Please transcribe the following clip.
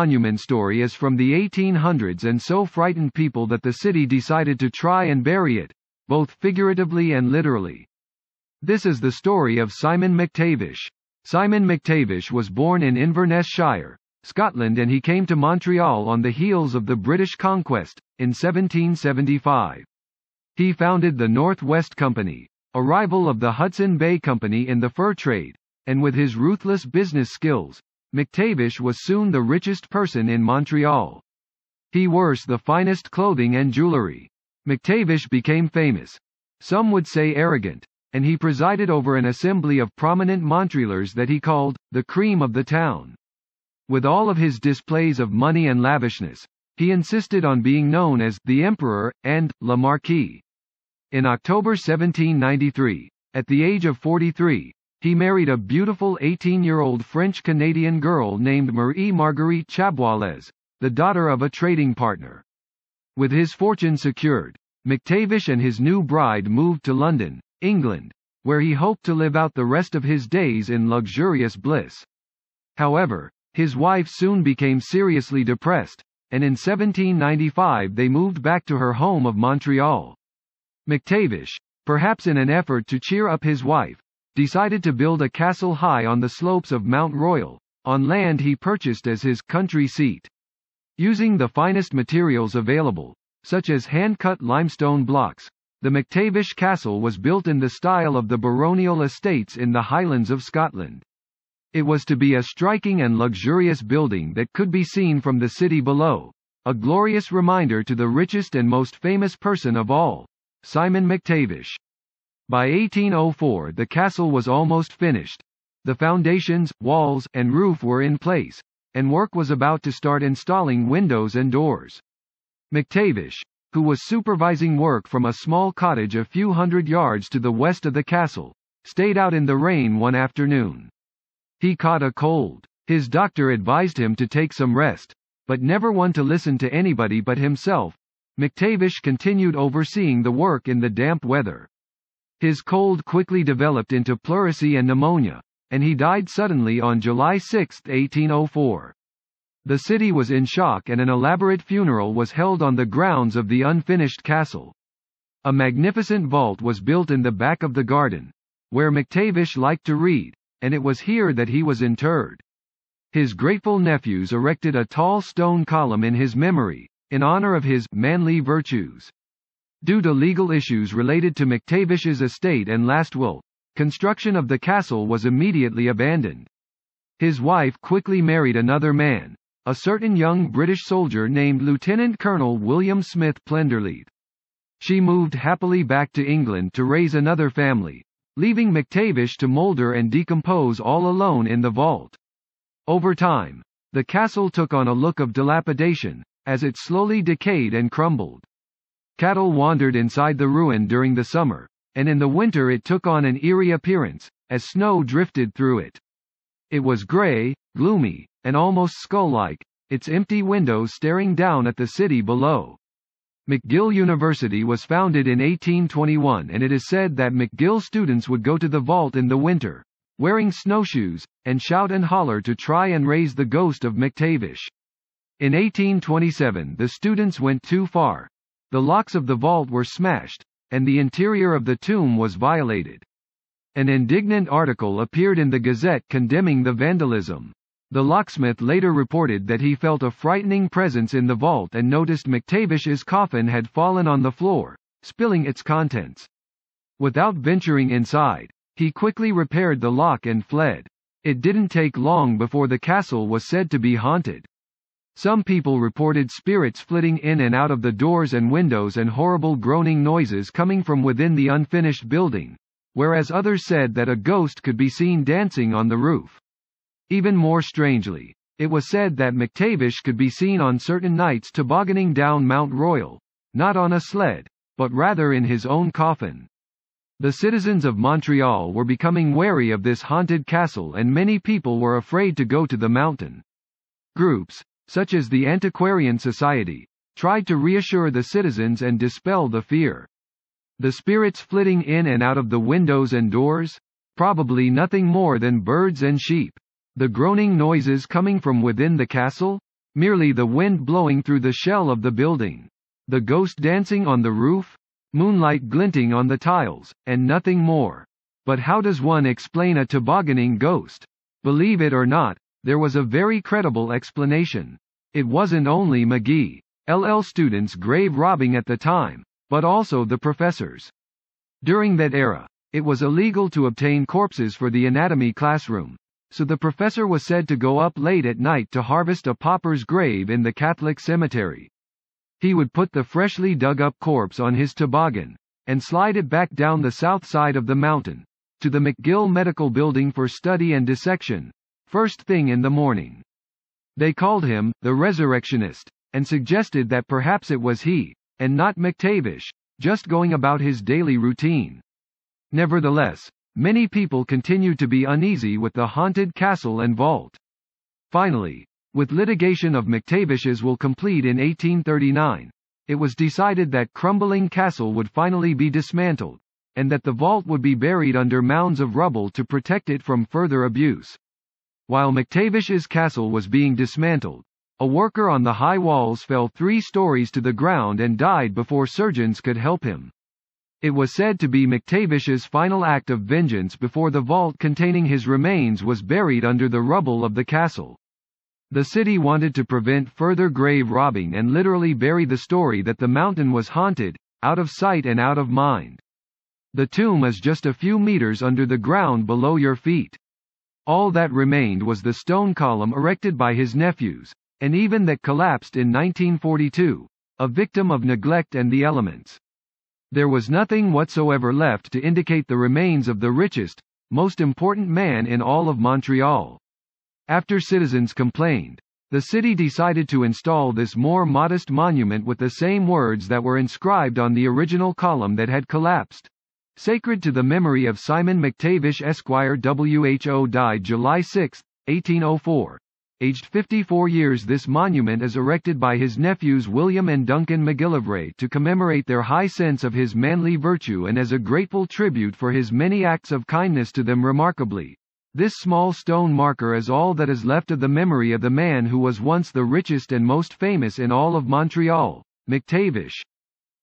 monument story is from the 1800s and so frightened people that the city decided to try and bury it, both figuratively and literally. This is the story of Simon McTavish. Simon McTavish was born in Inverness Shire, Scotland and he came to Montreal on the heels of the British conquest, in 1775. He founded the Northwest Company, a rival of the Hudson Bay Company in the fur trade, and with his ruthless business skills, McTavish was soon the richest person in Montreal. He wore the finest clothing and jewelry. McTavish became famous. Some would say arrogant, and he presided over an assembly of prominent Montrealers that he called, the cream of the town. With all of his displays of money and lavishness, he insisted on being known as the Emperor, and Le Marquis. In October 1793, at the age of 43, he married a beautiful 18-year-old French-Canadian girl named Marie Marguerite Chaboilez, the daughter of a trading partner. With his fortune secured, McTavish and his new bride moved to London, England, where he hoped to live out the rest of his days in luxurious bliss. However, his wife soon became seriously depressed, and in 1795 they moved back to her home of Montreal. McTavish, perhaps in an effort to cheer up his wife, decided to build a castle high on the slopes of Mount Royal, on land he purchased as his country seat. Using the finest materials available, such as hand-cut limestone blocks, the McTavish Castle was built in the style of the baronial estates in the Highlands of Scotland. It was to be a striking and luxurious building that could be seen from the city below, a glorious reminder to the richest and most famous person of all, Simon McTavish. By 1804 the castle was almost finished. The foundations, walls, and roof were in place, and work was about to start installing windows and doors. McTavish, who was supervising work from a small cottage a few hundred yards to the west of the castle, stayed out in the rain one afternoon. He caught a cold. His doctor advised him to take some rest, but never one to listen to anybody but himself. McTavish continued overseeing the work in the damp weather. His cold quickly developed into pleurisy and pneumonia, and he died suddenly on July 6, 1804. The city was in shock and an elaborate funeral was held on the grounds of the unfinished castle. A magnificent vault was built in the back of the garden, where McTavish liked to read, and it was here that he was interred. His grateful nephews erected a tall stone column in his memory, in honor of his manly virtues. Due to legal issues related to McTavish's estate and last will, construction of the castle was immediately abandoned. His wife quickly married another man, a certain young British soldier named Lieutenant Colonel William Smith Plenderleath. She moved happily back to England to raise another family, leaving McTavish to molder and decompose all alone in the vault. Over time, the castle took on a look of dilapidation, as it slowly decayed and crumbled. Cattle wandered inside the ruin during the summer, and in the winter it took on an eerie appearance, as snow drifted through it. It was grey, gloomy, and almost skull-like, its empty windows staring down at the city below. McGill University was founded in 1821 and it is said that McGill students would go to the vault in the winter, wearing snowshoes, and shout and holler to try and raise the ghost of McTavish. In 1827 the students went too far, the locks of the vault were smashed, and the interior of the tomb was violated. An indignant article appeared in the Gazette condemning the vandalism. The locksmith later reported that he felt a frightening presence in the vault and noticed McTavish's coffin had fallen on the floor, spilling its contents. Without venturing inside, he quickly repaired the lock and fled. It didn't take long before the castle was said to be haunted. Some people reported spirits flitting in and out of the doors and windows and horrible groaning noises coming from within the unfinished building, whereas others said that a ghost could be seen dancing on the roof. Even more strangely, it was said that McTavish could be seen on certain nights tobogganing down Mount Royal, not on a sled, but rather in his own coffin. The citizens of Montreal were becoming wary of this haunted castle and many people were afraid to go to the mountain. Groups, such as the Antiquarian Society, tried to reassure the citizens and dispel the fear. The spirits flitting in and out of the windows and doors? Probably nothing more than birds and sheep. The groaning noises coming from within the castle? Merely the wind blowing through the shell of the building. The ghost dancing on the roof? Moonlight glinting on the tiles, and nothing more. But how does one explain a tobogganing ghost? Believe it or not, there was a very credible explanation. It wasn't only McGee, LL students grave robbing at the time, but also the professors. During that era, it was illegal to obtain corpses for the anatomy classroom, so the professor was said to go up late at night to harvest a pauper's grave in the Catholic cemetery. He would put the freshly dug up corpse on his toboggan, and slide it back down the south side of the mountain, to the McGill Medical Building for study and dissection, first thing in the morning. They called him, the Resurrectionist, and suggested that perhaps it was he, and not McTavish, just going about his daily routine. Nevertheless, many people continued to be uneasy with the haunted castle and vault. Finally, with litigation of McTavish's will complete in 1839, it was decided that Crumbling Castle would finally be dismantled, and that the vault would be buried under mounds of rubble to protect it from further abuse. While McTavish's castle was being dismantled, a worker on the high walls fell three stories to the ground and died before surgeons could help him. It was said to be McTavish's final act of vengeance before the vault containing his remains was buried under the rubble of the castle. The city wanted to prevent further grave robbing and literally bury the story that the mountain was haunted, out of sight and out of mind. The tomb is just a few meters under the ground below your feet. All that remained was the stone column erected by his nephews, and even that collapsed in 1942, a victim of neglect and the elements. There was nothing whatsoever left to indicate the remains of the richest, most important man in all of Montreal. After citizens complained, the city decided to install this more modest monument with the same words that were inscribed on the original column that had collapsed. Sacred to the memory of Simon McTavish Esquire WHO died July 6, 1804. Aged 54 years this monument is erected by his nephews William and Duncan McGillivray to commemorate their high sense of his manly virtue and as a grateful tribute for his many acts of kindness to them remarkably. This small stone marker is all that is left of the memory of the man who was once the richest and most famous in all of Montreal, McTavish.